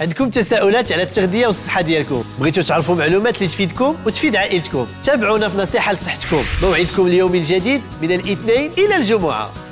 عندكم تساؤلات على التغذية والصحة ديالكم. بغيتوا تعرفوا معلومات اللي تفيدكم وتفيد عائلتكم. تابعونا في نصيحة لصحتكم. موعدكم اليومي الجديد من الاثنين إلى الجمعة.